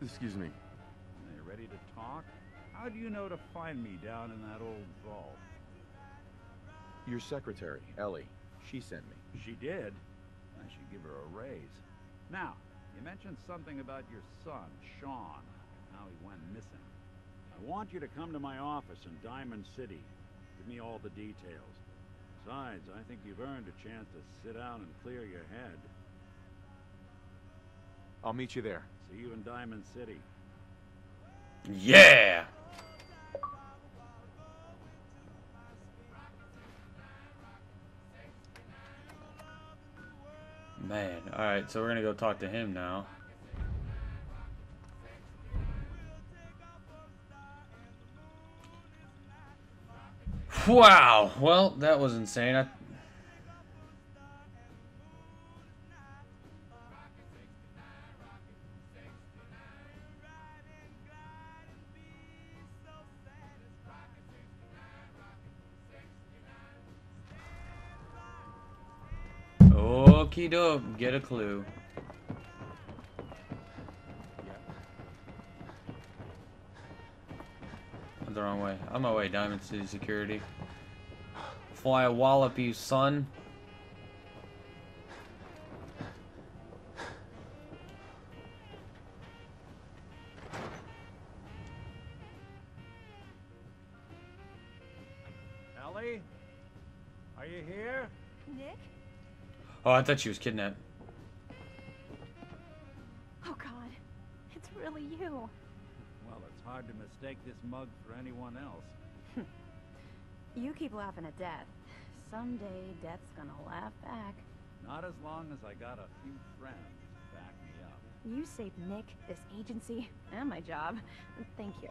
Excuse me. Are you ready to talk? How do you know to find me down in that old vault? Your secretary, Ellie. She sent me. She did. I should give her a raise. Now, you mentioned something about your son, Sean, how he went missing. I want you to come to my office in Diamond City. Give me all the details. Besides, I think you've earned a chance to sit down and clear your head. I'll meet you there. See you in Diamond City. Yeah! Man, alright, so we're gonna go talk to him now. Wow, well, that was insane. I... Okie doke, get a clue. Went the wrong way. On my way, Diamond City Security. Fly a wallop, you son. Ellie? Are you here? Nick? Oh, I thought she was kidnapped. Oh god, it's really you. Well, it's hard to mistake this mug for anyone else. You keep laughing at death. Someday, death's gonna laugh back. Not as long as I got a few friends to back me up. You saved Nick, this agency, and my job. Thank you.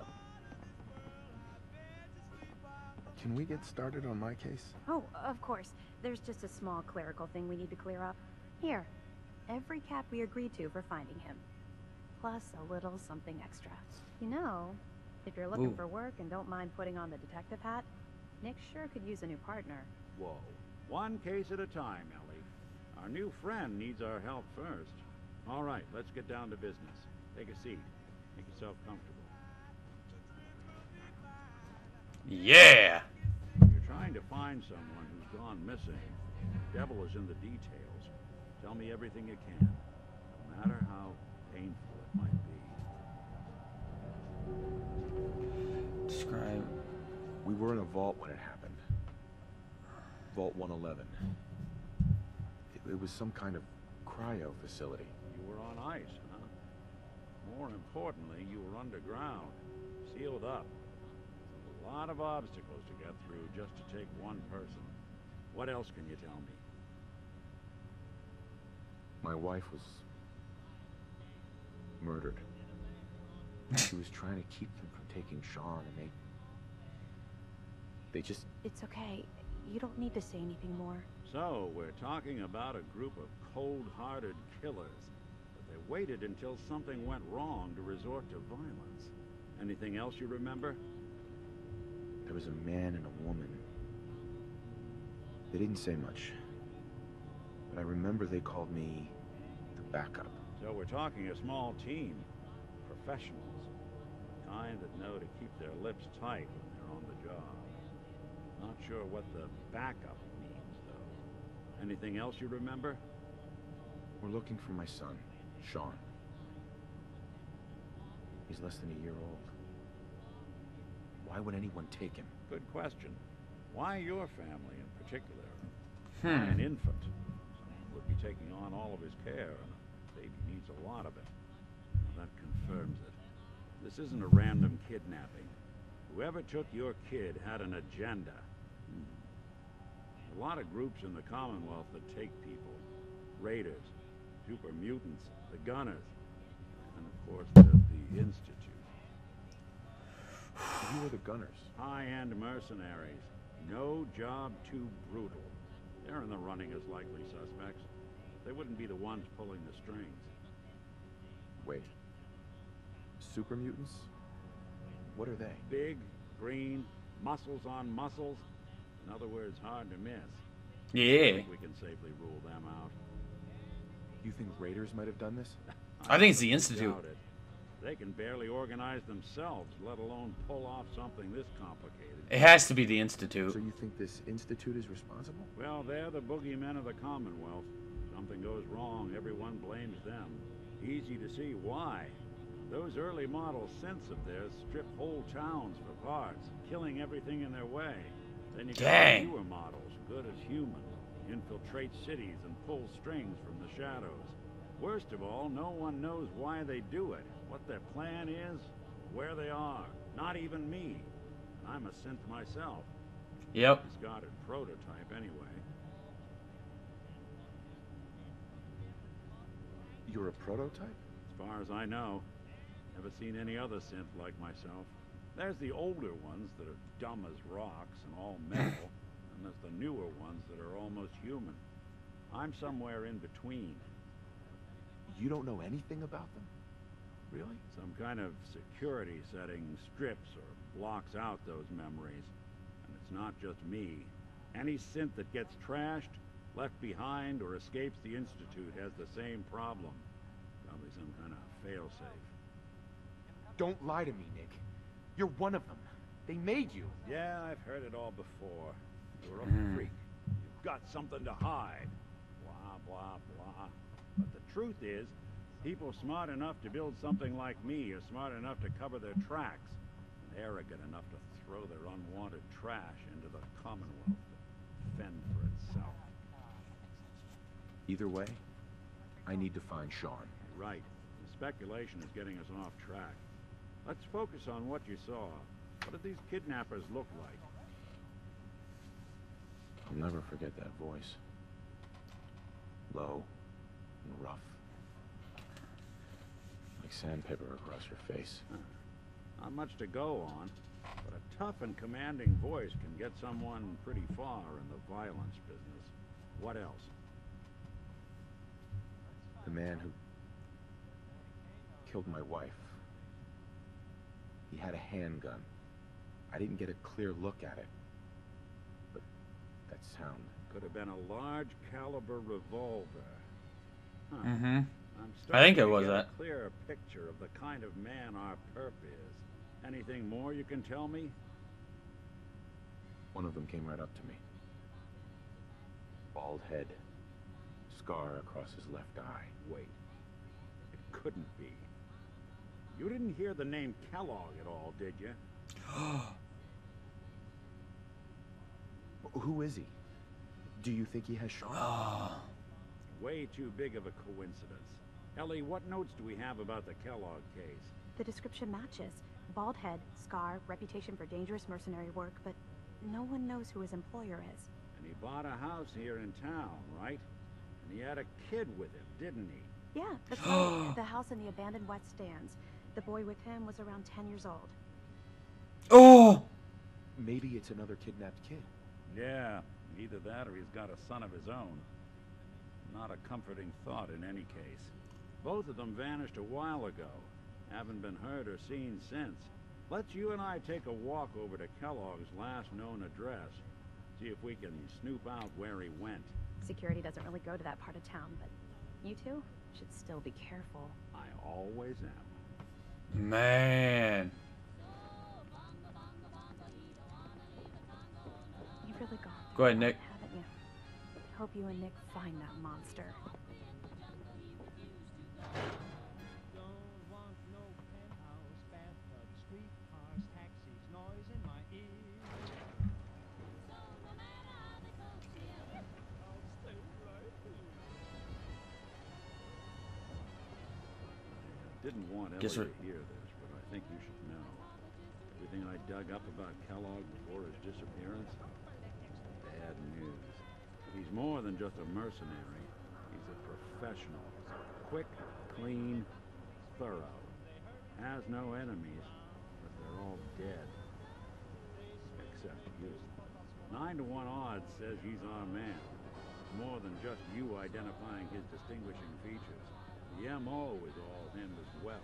Can we get started on my case? Oh, of course. There's just a small clerical thing we need to clear up. Here, every cap we agreed to for finding him. Plus a little something extra. You know, if you're looking Ooh. for work and don't mind putting on the detective hat, Nick sure could use a new partner. Whoa. One case at a time, Ellie. Our new friend needs our help first. All right, let's get down to business. Take a seat. Make yourself comfortable. Yeah! You're trying to find someone who's gone missing. The devil is in the details. Tell me everything you can, no matter how painful it might be. Describe. We were in a vault when it happened. Vault 111. It, it was some kind of cryo facility. You were on ice, huh? More importantly, you were underground, sealed up. A lot of obstacles to get through just to take one person. What else can you tell me? My wife was murdered. she was trying to keep them from taking Sean, and they they just It's okay. You don't need to say anything more. So, we're talking about a group of cold-hearted killers. But they waited until something went wrong to resort to violence. Anything else you remember? There was a man and a woman. They didn't say much, but I remember they called me the backup. So we're talking a small team. Professionals. The kind that know to keep their lips tight when they're on the job. Not sure what the backup means, though. Anything else you remember? We're looking for my son, Sean. He's less than a year old. Why would anyone take him? Good question. Why your family in particular? Hmm. An infant? Someone would be taking on all of his care, and a baby needs a lot of it. That confirms it. This isn't a random kidnapping. Whoever took your kid had an agenda. Hmm. A lot of groups in the Commonwealth that take people. Raiders, super mutants, the Gunners, and of course there's the Institute. You were the Gunners. High-end mercenaries. No job too brutal. They're in the running as likely suspects. They wouldn't be the ones pulling the strings. Wait. Super mutants? What are they? Big, green, muscles on muscles. In other words, hard to miss. I Yeah. think we can safely rule them out. You think raiders might have done this? I think it's the doubt Institute. it. They can barely organize themselves, let alone pull off something this complicated. It has to be the Institute. So you think this institute is responsible? Well, they're the boogeymen of the Commonwealth. Something goes wrong, everyone blames them. Easy to see why. Those early model synths of theirs strip whole towns for parts, killing everything in their way. Then you got Dang. the newer models, good as human, infiltrate cities and pull strings from the shadows. Worst of all, no one knows why they do it, what their plan is, where they are. Not even me. I'm a synth myself. Yep. He's got a prototype anyway. You're a prototype? As far as I know, never seen any other synth like myself. There's the older ones that are dumb as rocks and all metal, and there's the newer ones that are almost human. I'm somewhere in between. You don't know anything about them? Really? Some kind of security setting strips or blocks out those memories. And it's not just me. Any synth that gets trashed, left behind, or escapes the Institute has the same problem. Probably some kind of failsafe. Don't lie to me, Nick. You're one of them. They made you. Yeah, I've heard it all before. You're a Mhm. freak. You've got something to hide. Blah, blah, blah. But the truth is, people smart enough to build something like me are smart enough to cover their tracks, and arrogant enough to throw their unwanted trash into the Commonwealth to fend for itself. Either way, I need to find Sean. Right. The speculation is getting us off track. Let's focus on what you saw. What did these kidnappers look like? I'll never forget that voice. Low and rough. Like sandpaper across your face. Not much to go on, but a tough and commanding voice can get someone pretty far in the violence business. What else? The man who killed my wife. He had a handgun. I didn't get a clear look at it. But that sound. Could have been a large caliber revolver. Huh. Mm-hmm. I'm I think it to was get that. a clearer picture of the kind of man our perp is. Anything more you can tell me? One of them came right up to me. Bald head. Scar across his left eye. Wait. It couldn't be. You didn't hear the name Kellogg at all, did you? Who is he? Do you think he has shot? Oh. Ah. Way too big of a coincidence. Ellie, what notes do we have about the Kellogg case? The description matches. Bald head, scar, reputation for dangerous mercenary work, but no one knows who his employer is. And he bought a house here in town, right? And he had a kid with him, didn't he? Yeah, that's right. the house in the abandoned West Stands. The boy with him was around 10 years old. Oh. Maybe it's another kidnapped kid. Yeah, either that or he's got a son of his own. Not a comforting thought in any case. Both of them vanished a while ago. Haven't been heard or seen since. Let's you and I take a walk over to Kellogg's last known address. See if we can snoop out where he went. Security doesn't really go to that part of town, but you two should still be careful. I always am. Man. You've really gone Go ahead, through a lot, Nick. Haven't you? Hope you and Nick find that monster. Didn't want Ellie Guess to what- hear this, but I think you should know. Everything I dug up about Kellogg before his disappearance, bad news. He's more than just a mercenary. He's a professional. He's Quick, clean, thorough. Has no enemies, but they're all dead. Except you. Nine to one odds says he's our man. It's more than just you identifying his distinguishing features. The MO is all him as well.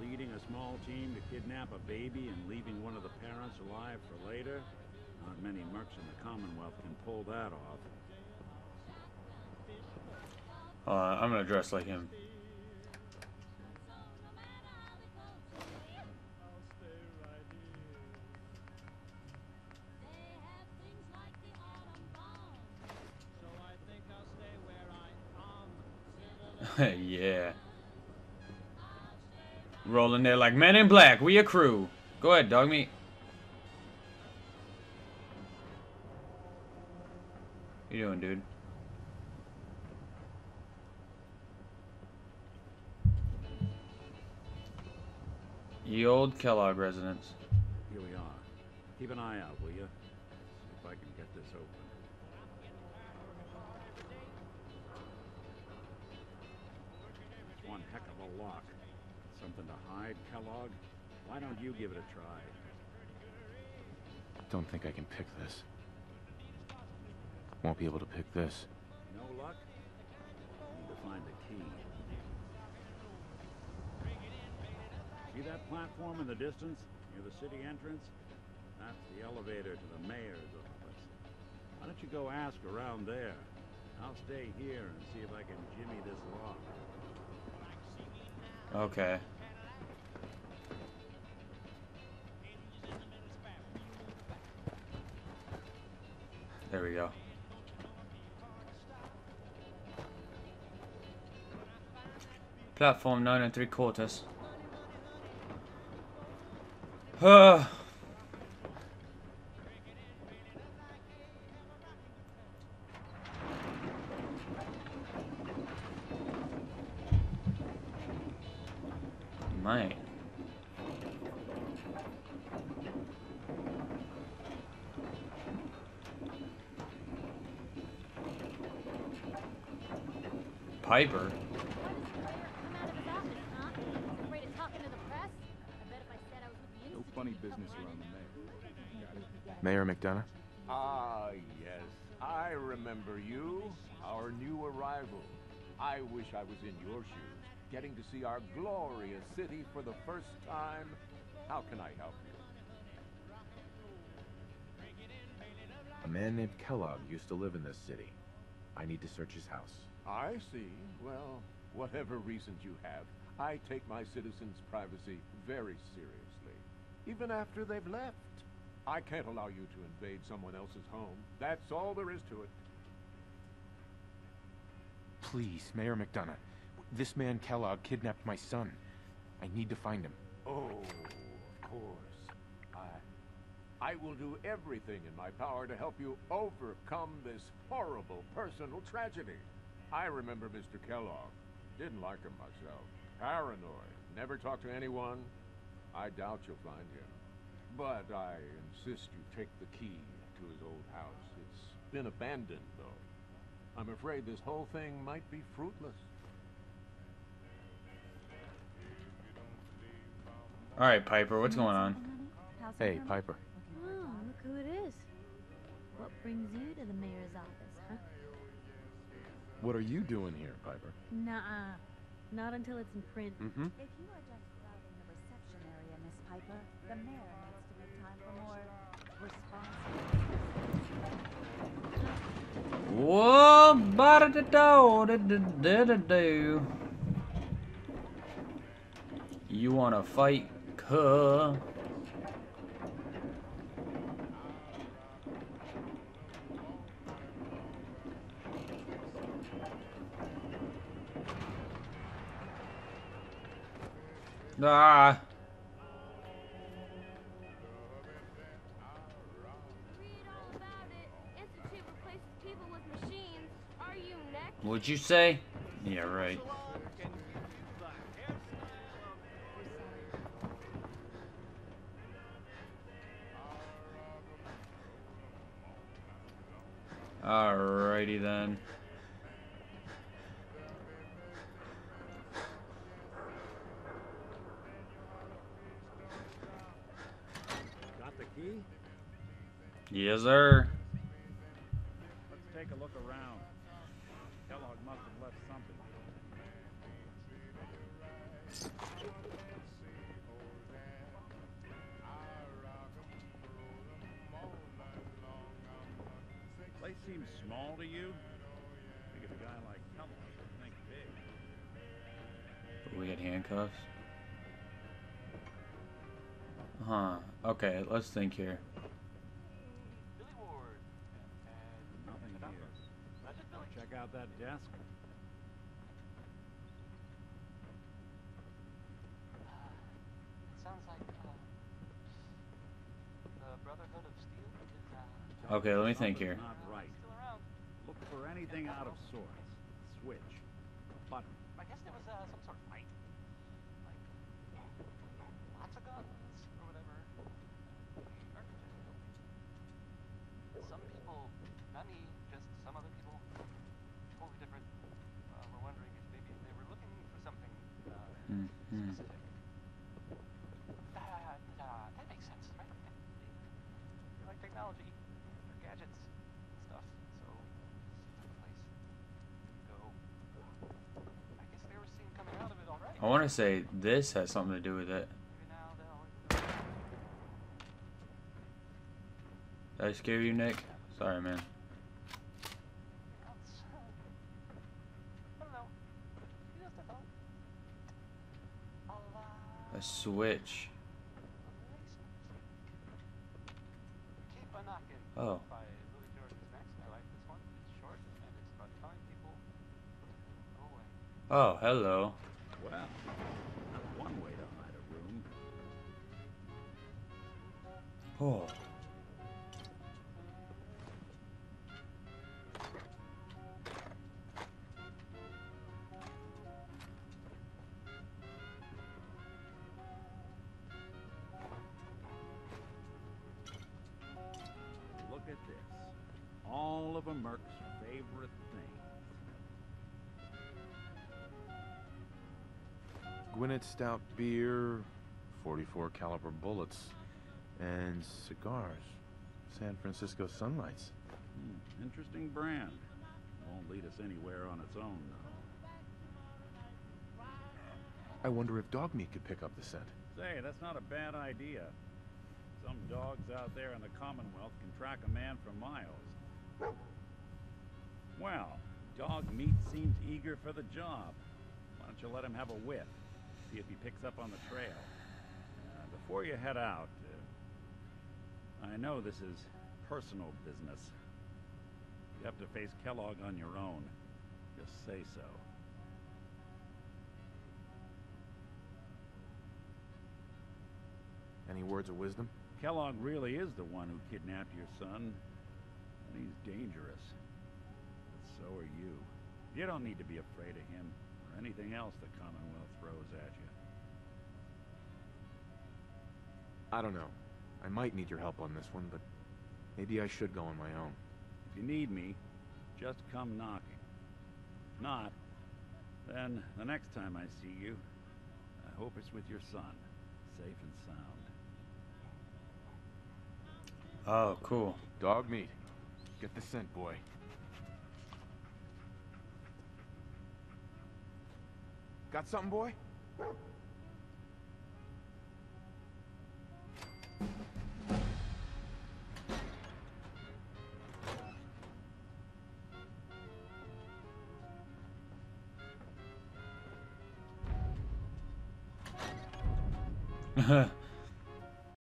Leading a small team to kidnap a baby and leaving one of the parents alive for later? Not many mercs in the Commonwealth can pull that off. On, I'm gonna dress like him. There like men in black. We a crew. Go ahead, Dogmeat. You doing, dude? Ye old Kellogg residence. Here we are. Keep an eye out, will you? See if I can get this open. It's one heck of a lock. Something to hide, Kellogg? Why don't you give it a try? Don't think I can pick this. Won't be able to pick this. No luck? Need to find the key. See that platform in the distance, near the city entrance? That's the elevator to the mayor's office. Why don't you go ask around there? I'll stay here and see if I can jimmy this lock. Okay. There we go. Platform nine and three quarters. Uh, Man. Piper? No funny business around the mayor. Mayor McDonough? Ah, yes. I remember you, our new arrival. I wish I was in your shoes, getting to see our glorious city for the first time. How can I help you? A man named Kellogg used to live in this city. I need to search his house. I see. Well, whatever reasons you have, I take my citizens' privacy very seriously. Even after they've left. I can't allow you to invade someone else's home. That's all there is to it. Please, Mayor McDonough. This man Kellogg kidnapped my son. I need to find him. Oh, of course. I, I will do everything in my power to help you overcome this horrible personal tragedy. I remember Mr. Kellogg. Didn't like him myself. Paranoid. Never talked to anyone. I doubt you'll find him. But I insist you take the key to his old house. It's been abandoned, though. I'm afraid this whole thing might be fruitless. Alright, Piper, what's going on? Hey, Piper. Oh, look who it is. What brings you to the mayor's office, huh? What are you doing here, Piper? Nuh-uh. Not until it's in print. Mm-hmm. If you are just crowding the reception area, Miss Piper, the mayor needs to make time for more responsible. Whoa, bada da do da da da do. You wanna fight? Cuh. Ah. next? What'd you say? Yeah, right. Sir. Let's take a look around. Kellogg must have left something. Place seems small to you? Figured a guy like Kellogg would think big. We had handcuffs. Huh. Okay, let's think here. that desk? Uh, it sounds like uh, the Brotherhood of Steel is, uh, Okay, let me think here. Not right. Look for anything out of sorts. Switch. Button. I guess there was uh, some sort of gadgets, stuff, so place to go. I guess they were seen coming out of it right. I want to say this has something to do with it. Maybe now they'll. Did I scare you, Nick? Sorry, man. else. I don't know. Just a thought. I'll, A switch. Keep a. Oh. Oh, hello. Well, one way to hide a room. Oh. Gwinnett Stout beer, 44 caliber bullets, and cigars. San Francisco Sunlights. Hmm, interesting brand. Won't lead us anywhere on its own, though. I wonder if Dogmeat could pick up the scent. Say, that's not a bad idea. Some dogs out there in the Commonwealth can track a man for miles. Well, Dogmeat seems eager for the job. Why don't you let him have a whiff? See if he picks up on the trail. Uh, before you head out, uh, I know this is personal business. You have to face Kellogg on your own. Just say so. Any words of wisdom? Kellogg really is the one who kidnapped your son, and he's dangerous. But so are you. You don't need to be afraid of him anything else the Commonwealth throws at you. I don't know. I might need your help on this one, but maybe I should go on my own. If you need me, just come knocking. If not, then the next time I see you, I hope it's with your son, safe and sound. Oh, cool. Dogmeat. Get the scent, boy. Got something, boy?